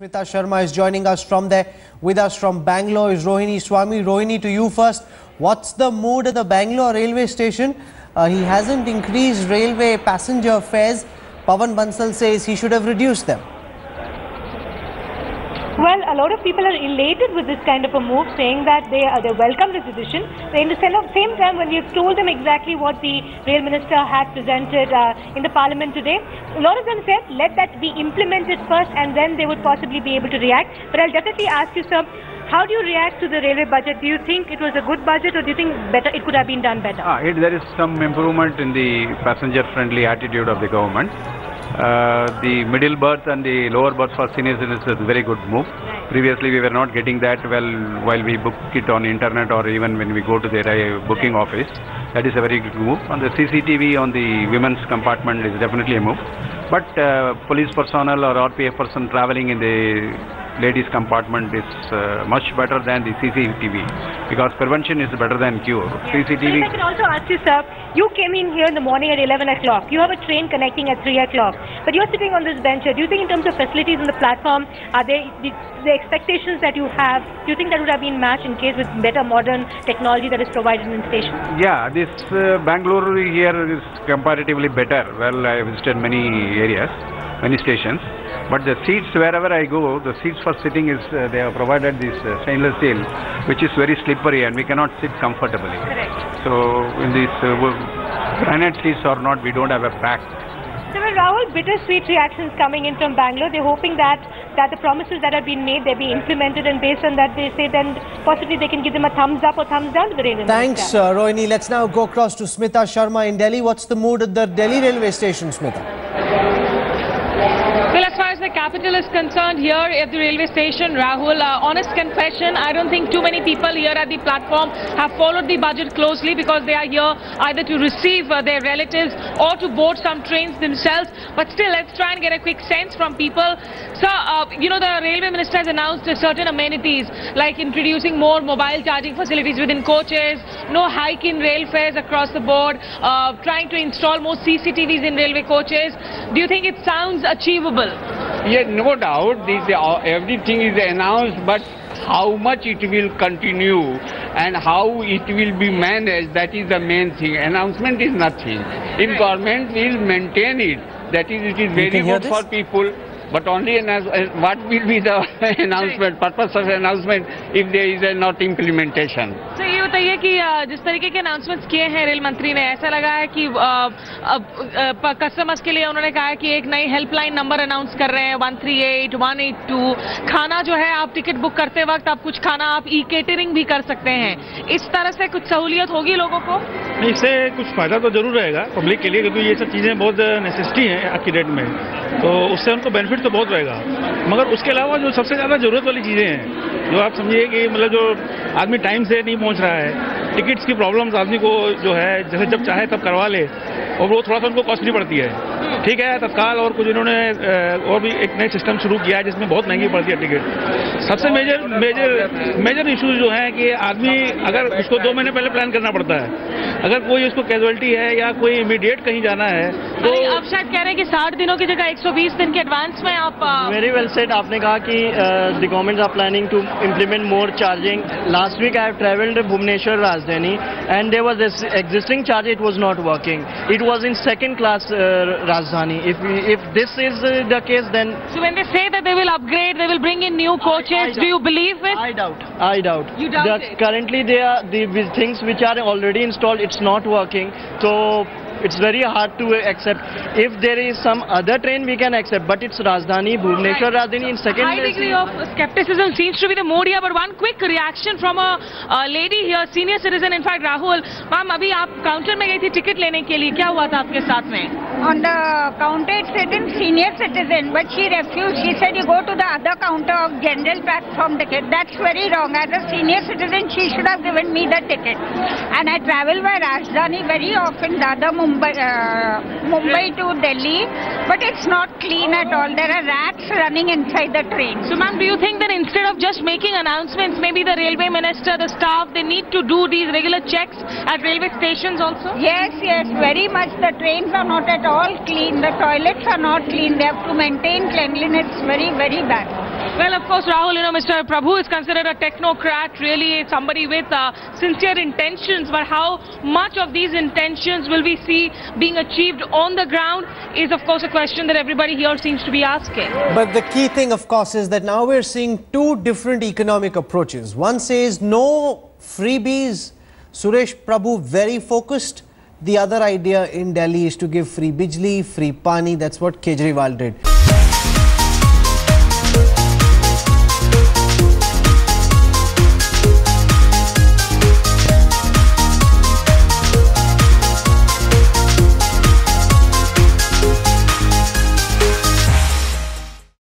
Smita Sharma is joining us from there. With us from Bangalore is Rohini Swami. Rohini, to you first. What's the mood at the Bangalore railway station? Uh, he hasn't increased railway passenger fares. Pavan Bansal says he should have reduced them. Well, a lot of people are elated with this kind of a move, saying that they uh, they welcome this decision. In the same time, when we've told them exactly what the rail minister had presented uh, in the parliament today, a lot of them said, let that be implemented first, and then they would possibly be able to react. But I'll definitely ask you, sir, how do you react to the railway budget? Do you think it was a good budget, or do you think better it could have been done better? Ah, it, there is some improvement in the passenger-friendly attitude of the government. Uh, the middle berth and the lower berth for senior citizens is a very good move. Previously, we were not getting that well while we book it on internet or even when we go to the booking office. That is a very good move. And the CCTV on the women's compartment is definitely a move. But uh, police personnel or RPF person traveling in the ladies compartment is uh, much better than the CCTV because prevention is better than cure. CCTV. But if I can also ask you, sir, you came in here in the morning at 11 o'clock. You have a train connecting at 3 o'clock. But you're sitting on this bench here. Do you think in terms of facilities on the platform, are they the, the expectations that you have, do you think that would have been matched in case with better modern technology that is provided in the station? Yeah, this uh, Bangalore here is comparatively better. Well, I visited many areas, many stations. But the seats wherever I go, the seats for sitting is uh, they have provided this uh, stainless steel, which is very slippery and we cannot sit comfortably. Correct. So in these uh, granite seats or not, we don't have a back. There were Rahul bittersweet reactions coming in from Bangalore. They're hoping that that the promises that have been made they be implemented, and based on that, they say then possibly they can give them a thumbs up or thumbs down to the railway. Thanks, minister. uh, Rohini. Let's now go across to Smita Sharma in Delhi. What's the mood at the Delhi railway station, Smita? Well, as far as the capital is concerned, here at the railway station, Rahul, uh, honest confession, I don't think too many people here at the platform have followed the budget closely because they are here either to receive uh, their relatives or to board some trains themselves. But still, let's try and get a quick sense from people. So, uh, you know, the railway minister has announced certain amenities like introducing more mobile charging facilities within coaches, no hike in rail fares across the board, uh, trying to install more CCTVs in railway coaches. Do you think it sounds achievable? Yeah, no doubt, this, uh, everything is announced, but how much it will continue and how it will be managed, that is the main thing. Announcement is nothing. If government will maintain it, that is, it is very good for people. But only uh, what will be the announcement, purpose of announcement if there is a not implementation? तो ये बताइए कि जिस तरीके के announcements किए हैं rail मंत्री ने ऐसा लगा है कि कस्टमर्स के लिए उन्होंने कहा है कि एक नई हेल्पलाइन नंबर अनाउंस कर रहे हैं one three eight one eight two खाना जो है आप टिकट बुक करते वक्त आप कुछ खाना आप ई केटरिंग भी कर सकते हैं। इस तरह से कुछ सहूलियत होगी लोगों को? इससे कुछ फ़ायदा तो ज़रूर रहेगा पब्लिक के लिए क्योंकि ये सब चीज़ें बहुत नेसेसिटी हैं आज की डेट में। तो उससे उनको बेनिफिट तो बहुत रहेगा। मगर उसके अलावा जो सबसे ज़्यादा ज़रूरत वाली चीज़ें हैं जो आप समझिए कि मतलब जो आदमी टाइम से नहीं पहुँच रहा है टिकट्स की प्रॉब्लम्स आदमी को जो है जैसे जब चाहे तब करवा ले और वो थोड़ा सा उनको कॉस्टली पड़ती है। ठीक है तत्काल और कुछ इन्होंने और भी एक नए सिस्टम शुरू किया है जिसमें बहुत महँगी पड़ती है टिकट सबसे मेजर मेजर मेजर इश्यूज़ जो है कि आदमी अगर उसको दो महीने पहले प्लान करना पड़ता है अगर कोई उसको कैजुअलिटी है या कोई इमीडिएट कहीं जाना है तो आप शायद कह रहे हैं कि साठ दिनों की जगह 120 दिन के एडवांस में आप वेरी वेल सेट आपने कहा कि the government are planning to implement more charging last week I have travelled Bhubaneswar Rajdhani and there was existing charge it was not working it was in second class Rajdhani if if this is the case then upgrade they will bring in new coaches do you believe it I doubt I doubt currently there the things which are already installed it's not working. So. It's very hard to accept. If there is some other train, we can accept. But it's Rajdhani, Bhubaneswar right. Rajdhani in second high degree of skepticism seems to be the mood here but one quick reaction from a, a lady here senior citizen in fact Rahul Ma'am, अभी आप counter में गई थी ticket लेने के लिए क्या हुआ था आपके साथ में On the counter it said in senior citizen, but she refused. She said you go to the other counter of general platform ticket. That's very wrong. As a senior citizen, she should have given me the ticket. And I travel by Rajdhani very often, Dada Mumbai, uh, Mumbai to Delhi, but it's not clean at all. There are rats running inside the train. So ma'am, do you think that instead of just making announcements, maybe the railway minister, the staff, they need to do these regular checks at railway stations also? Yes, yes, very much. The trains are not at all clean. The toilets are not clean. They have to maintain cleanliness very, very bad. Well, of course, Rahul, you know, Mr. Prabhu is considered a technocrat, really somebody with uh, sincere intentions. But how much of these intentions will we see being achieved on the ground is, of course, a question that everybody here seems to be asking. But the key thing, of course, is that now we're seeing two different economic approaches. One says no freebies. Suresh Prabhu very focused. The other idea in Delhi is to give free bijli, free pani. That's what Kejriwal did.